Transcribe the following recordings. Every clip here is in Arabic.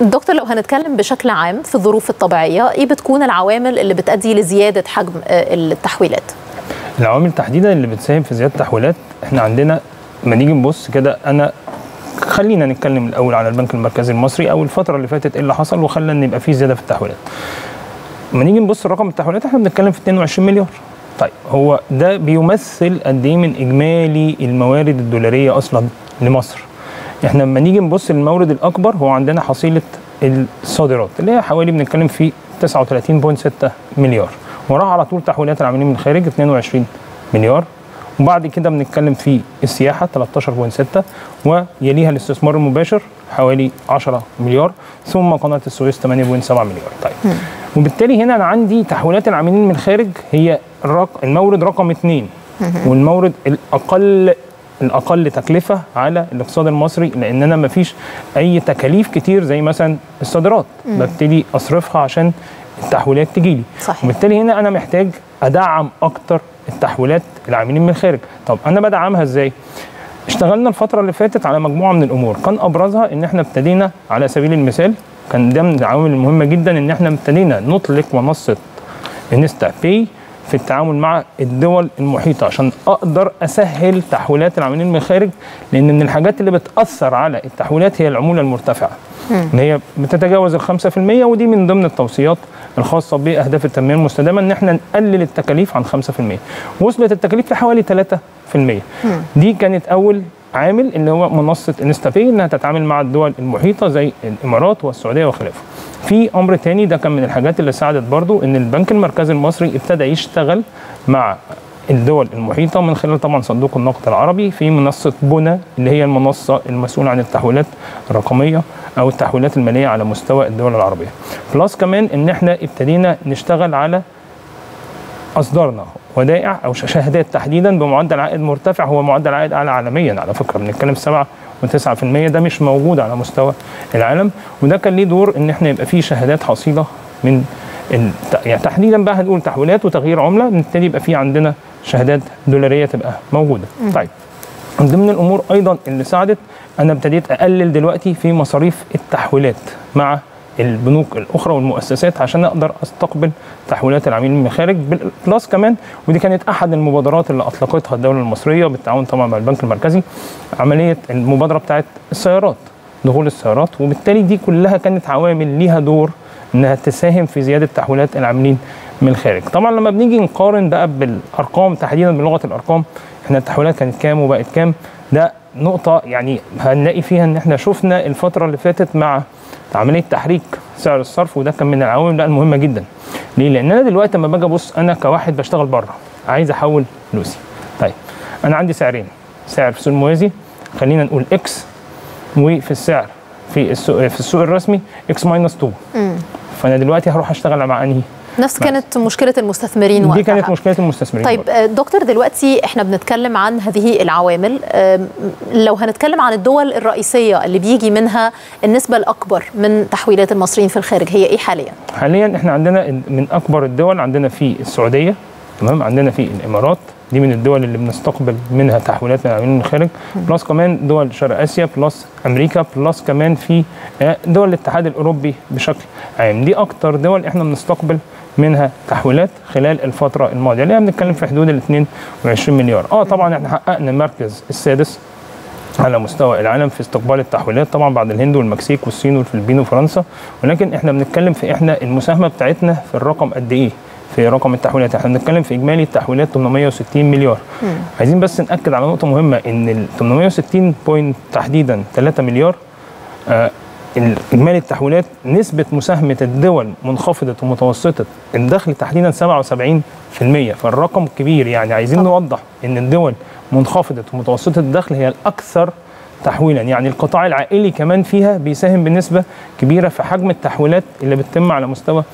دكتور لو هنتكلم بشكل عام في الظروف الطبيعية إيه بتكون العوامل اللي بتؤدي لزيادة حجم التحويلات؟ العوامل تحديدا اللي بتساهم في زيادة التحويلات إحنا عندنا ما نيجي نبص كده أنا خلينا نتكلم الأول على البنك المركزي المصري أو الفترة اللي فاتت إيه اللي حصل وخلى ان يبقى في زيادة في التحويلات. لما نيجي نبص رقم التحويلات إحنا بنتكلم في 22 مليار. طيب هو ده بيمثل قد إيه من إجمالي الموارد الدولارية أصلا لمصر؟ إحنا لما نيجي نبص للمورد الأكبر هو عندنا حصيلة الصادرات اللي هي حوالي بنتكلم في 39.6 مليار. وراها على طول تحويلات العاملين من الخارج 22 مليار. وبعد كده بنتكلم في السياحة 13.6 ويليها الاستثمار المباشر حوالي 10 مليار. ثم قناة السويس 8.7 مليار. طيب. م. وبالتالي هنا أنا عندي تحويلات العاملين من الخارج هي المورد رقم اثنين والمورد الأقل الاقل تكلفة على الاقتصاد المصري لأن أنا ما فيش أي تكاليف كتير زي مثلا الصادرات. ببتدي أصرفها عشان التحويلات تجي لي. صحيح. وبالتالي هنا أنا محتاج أدعم أكتر التحويلات العاملين من الخارج طب أنا بدعمها إزاي؟ اشتغلنا الفترة اللي فاتت على مجموعة من الأمور. كان أبرزها إن إحنا ابتدينا على سبيل المثال كان ده من العوامل المهمة جدا إن إحنا ابتدينا نطلق منصة إنستا باي في التعامل مع الدول المحيطة عشان أقدر أسهل تحويلات العاملين من الخارج لأن من الحاجات اللي بتأثر على التحويلات هي العمولة المرتفعة. اللي هي بتتجاوز ال 5% ودي من ضمن التوصيات الخاصة بأهداف التنمية المستدامة إن إحنا نقلل التكاليف عن 5% وصلت التكاليف لحوالي 3% دي كانت أول عامل اللي هو منصة إنستا إنها تتعامل مع الدول المحيطة زي الإمارات والسعودية وخلافه في أمر تاني ده كان من الحاجات اللي ساعدت برضو إن البنك المركزي المصري ابتدى يشتغل مع الدول المحيطة من خلال طبعا صندوق النقد العربي في منصة بنا اللي هي المنصة المسؤولة عن التحويلات الرقمية أو التحويلات المالية على مستوى الدول العربية. بلس كمان إن إحنا ابتدينا نشتغل على أصدرنا ودائع أو شهادات تحديدا بمعدل عائد مرتفع هو معدل عائد أعلى عالميا على فكرة بنتكلم 7 و9% ده مش موجود على مستوى العالم وده كان ليه دور إن إحنا يبقى فيه شهادات حصيلة من يعني تحديدا بقى هنقول تحويلات وتغيير عملة نبتدي يبقى في عندنا شهادات دولارية تبقى موجودة. م. طيب من ضمن الأمور أيضا اللي ساعدت أنا ابتديت أقلل دلوقتي في مصاريف التحويلات مع البنوك الأخرى والمؤسسات عشان أقدر أستقبل تحويلات العميل من الخارج بلس كمان. ودي كانت أحد المبادرات اللي أطلقتها الدولة المصرية بالتعاون طبعا مع البنك المركزي عملية المبادرة بتاعت السيارات دخول السيارات. وبالتالي دي كلها كانت عوامل ليها دور إنها تساهم في زيادة تحويلات العاملين من الخارج طبعا لما بنيجي نقارن بقى بالأرقام تحديدا بلغة الأرقام إحنا التحويلات كانت كام وبقت كام؟ ده نقطة يعني هنلاقي فيها إن إحنا شفنا الفترة اللي فاتت مع عملية تحريك سعر الصرف وده كان من العوامل بقى المهمة جدا. ليه؟ لأن أنا دلوقتي لما باجي أبص أنا كواحد بشتغل بره عايز أحول فلوسي. طيب أنا عندي سعرين سعر في السوق الموازي خلينا نقول X وفي السعر في السوق في السوق الرسمي X minus 2 فأنا دلوقتي هروح أشتغل مع أنهي؟ نفس كانت مشكلة المستثمرين دي كانت مشكلة المستثمرين طيب برضه. دكتور دلوقتي إحنا بنتكلم عن هذه العوامل. لو هنتكلم عن الدول الرئيسية اللي بيجي منها النسبة الأكبر من تحويلات المصريين في الخارج هي إيه حاليا؟ حاليا إحنا عندنا من أكبر الدول عندنا في السعودية تمام؟ عندنا في الإمارات دي من الدول اللي بنستقبل منها تحويلات من الخارج plus كمان دول شرق آسيا plus أمريكا plus كمان في دول الاتحاد الأوروبي بشكل عام. دي أكتر دول إحنا بنستقبل منها تحويلات خلال الفترة الماضية اللي بنتكلم في حدود ال 22 مليار. آه طبعا إحنا حققنا المركز السادس على مستوى العالم في استقبال التحويلات طبعا بعد الهند والمكسيك والصين والفلبين وفرنسا. ولكن إحنا بنتكلم في إحنا المساهمة بتاعتنا في الرقم قد إيه؟ في رقم التحويلات. إحنا بنتكلم في إجمالي التحويلات 860 مليار. م. عايزين بس نأكد على نقطة مهمة إن ال 860 بوينت تحديدا 3 مليار آه اجمالي التحويلات نسبة مساهمة الدول منخفضة ومتوسطة الدخل تحديدا 77% فالرقم كبير يعني عايزين طبعا. نوضح إن الدول منخفضة ومتوسطة الدخل هي الأكثر تحويلا. يعني القطاع العائلي كمان فيها بيساهم بنسبة كبيرة في حجم التحويلات اللي بتتم على مستوى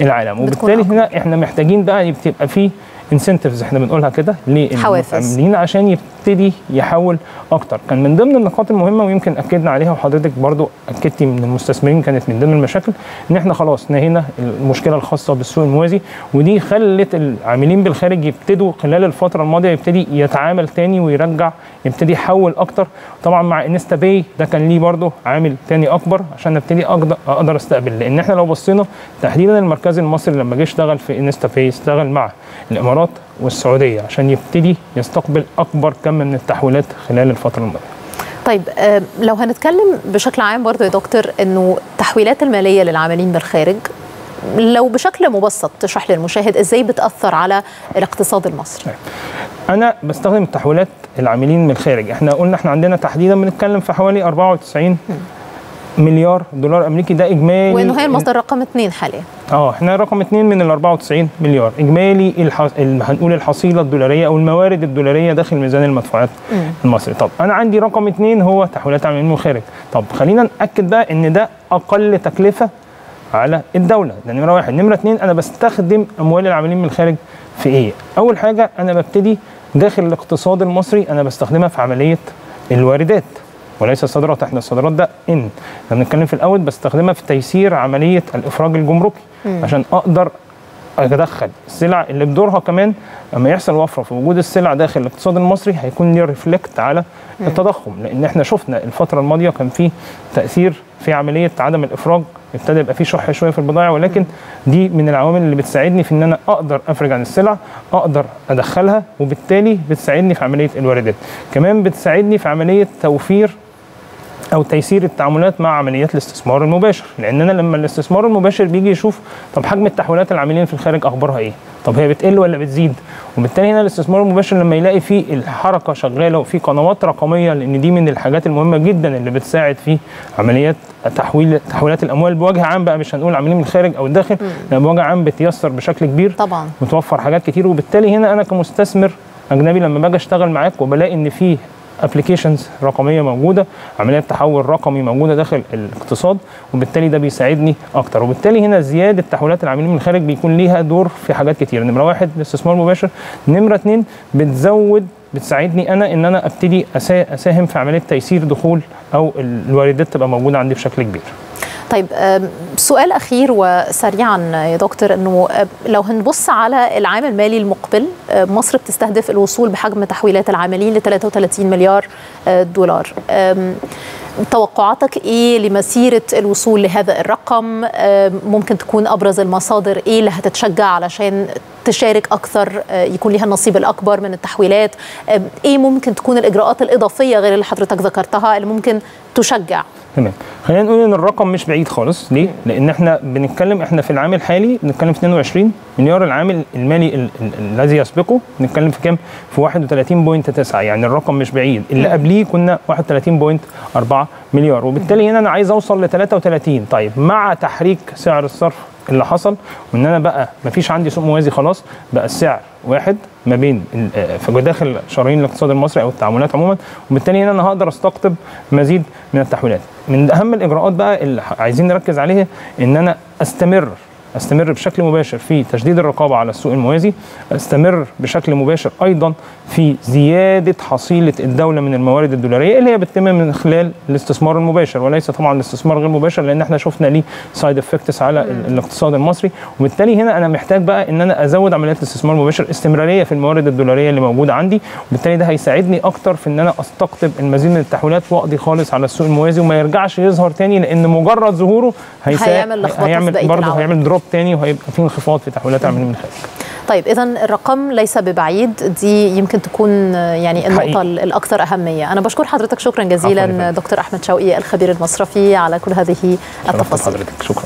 العالم. وبالتالي هنا إحنا محتاجين بقى يبقى في انسنتفز إحنا بنقولها كده للمتعاملين عشان يبتدي يحول أكتر. كان من ضمن النقاط المهمة ويمكن أكدنا عليها وحضرتك برضو أكدتي من المستثمرين كانت من ضمن المشاكل إن إحنا خلاص نهينا المشكلة الخاصة بالسوق الموازي ودي خلت العاملين بالخارج يبتدوا خلال الفترة الماضية يبتدي يتعامل تاني ويرجع يبتدي يحول أكتر. طبعا مع InstaPay ده كان ليه برضو عامل تاني أكبر عشان أبتدي أقدر أستقبل. لأن إحنا لو بصينا تحديدا المركز المصري لما جه اشتغل في InstaPay اشتغل مع الإمارات والسعودية عشان يبتدي يستقبل أكبر كم من التحويلات خلال الفترة الماضية. طيب لو هنتكلم بشكل عام برضو يا دكتور إنه التحويلات المالية للعاملين بالخارج لو بشكل مبسط تشرح للمشاهد إزاي بتأثر على الاقتصاد المصري؟ أنا بستخدم التحويلات العاملين من الخارج. إحنا قلنا إحنا عندنا تحديدا بنتكلم في حوالي 94 مليار دولار أمريكي. ده إجمالي وإنه هي المصدر رقم اثنين حاليا. آه إحنا رقم اثنين من ال 94 مليار. إجمالي الح... ال... هنقول الحصيلة الدولارية أو الموارد الدولارية داخل ميزان المدفوعات المصري. طب أنا عندي رقم اثنين هو تحويلات عاملين من الخارج طب خلينا نأكد بقى إن ده أقل تكلفة على الدولة. ده نمرة واحد. نمرة اثنين أنا بستخدم أموال العاملين من الخارج في إيه؟ أول حاجة أنا ببتدي داخل الاقتصاد المصري أنا بستخدمها في عملية الواردات. وليس الصادرات إحنا الصادرات ده إن إحنا بنتكلم في الأول بستخدمها في تيسير عملية الإفراج الجمركي. عشان أقدر ادخل السلع اللي بدورها كمان لما يحصل وفرة في وجود السلع داخل الاقتصاد المصري هيكون ليه ريفلكت على. التضخم لأن إحنا شفنا الفترة الماضية كان في تأثير في عملية عدم الإفراج ابتدى يبقى في شح شوية في البضائع ولكن دي من العوامل اللي بتساعدني في إن أنا أقدر أفرج عن السلع أقدر أدخلها وبالتالي بتساعدني في عملية الواردات كمان بتساعدني في عملية توفير أو تيسير التعاملات مع عمليات الاستثمار المباشر لأن أنا لما الاستثمار المباشر بيجي يشوف طب حجم التحويلات العاملين في الخارج أخبارها إيه؟ طب هي بتقل ولا بتزيد؟ وبالتالي هنا الاستثمار المباشر لما يلاقي فيه الحركة شغالة وفي قنوات رقمية لأن دي من الحاجات المهمة جدا اللي بتساعد في عمليات تحويل تحويلات الأموال بوجه عام بقى مش هنقول عاملين من الخارج أو الداخل لا بوجه عام بتيسر بشكل كبير طبعا. بتوفر حاجات كتير. وبالتالي هنا أنا كمستثمر أجنبي لما باجي أشتغل معاك وبلاقي إن في ابلكيشنز رقمية موجودة عمليات تحول رقمي موجودة داخل الاقتصاد وبالتالي ده بيساعدني أكتر. وبالتالي هنا زيادة تحويلات العاملين من الخارج بيكون ليها دور في حاجات كتير. نمرة واحد الاستثمار المباشر نمرة اثنين بتزود بتساعدني أنا إن أنا أبتدي أساهم في عملية تيسير دخول أو الواردات تبقى موجودة عندي بشكل كبير. طيب سؤال أخير وسريعا يا دكتور إنه لو هنبص على العام المالي المقبل مصر بتستهدف الوصول بحجم تحويلات العاملين ل 33 مليار دولار. توقعاتك إيه لمسيرة الوصول لهذا الرقم؟ ممكن تكون أبرز المصادر إيه اللي هتتشجع علشان تشارك أكثر يكون لها النصيب الأكبر من التحويلات؟ إيه ممكن تكون الإجراءات الإضافية غير اللي حضرتك ذكرتها اللي ممكن تشجع؟ تمام. خلينا نقول إن الرقم مش بعيد خالص. ليه؟ لأن إحنا بنتكلم إحنا في العام الحالي بنتكلم في 22 مليار العام المالي الذي يسبقه. بنتكلم في كام؟ في 31.9 يعني الرقم مش بعيد. اللي قبليه كنا 31.4 مليار. وبالتالي هنا أنا عايز أوصل ل 33 طيب مع تحريك سعر الصرف اللي حصل وإن أنا بقى ما فيش عندي سوق موازي خلاص بقى السعر واحد ما بين في داخل شرايين الاقتصاد المصري أو التعاملات عموما وبالتالي هنا أنا هقدر أستقطب مزيد من التحويلات. من أهم الإجراءات بقى اللي عايزين نركز عليها إن أنا أستمر أستمر بشكل مباشر في تشديد الرقابة على السوق الموازي أستمر بشكل مباشر أيضا في زيادة حصيلة الدولة من الموارد الدولارية اللي هي بتتم من خلال الاستثمار المباشر وليس طبعا الاستثمار غير مباشر لأن إحنا شفنا ليه side effects على الاقتصاد المصري. وبالتالي هنا أنا محتاج بقى إن أنا أزود عمليات الاستثمار المباشر استمرارية في الموارد الدولارية اللي موجودة عندي. وبالتالي ده هيساعدني أكتر في إن أنا أستقطب المزيد من التحويلات وأقضي خالص على السوق الموازي وما يرجعش يظهر تاني لأن مجرد ظهوره هيعمل هيعمل برضه هيعمل drop تاني وهيبقى في انخفاض في تحويلات العاملين من الخارج. طيب إذا الرقم ليس ببعيد دي يمكن تكون يعني النقطة حقيقي. الأكثر أهمية. أنا بشكر حضرتك شكرا جزيلا دكتور أحمد شوقي الخبير المصرفي على كل هذه التفاصيل. حضرتك. شكرا.